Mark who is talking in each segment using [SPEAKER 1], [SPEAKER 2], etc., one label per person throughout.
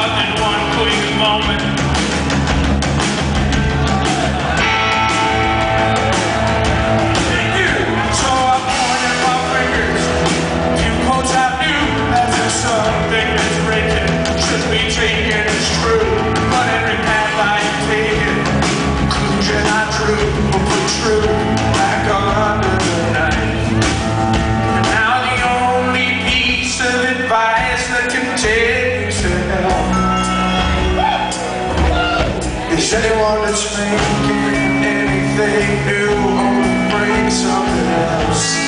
[SPEAKER 1] out in one quick moment. Is anyone that's making anything new only bring something else?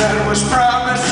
[SPEAKER 1] that was promised.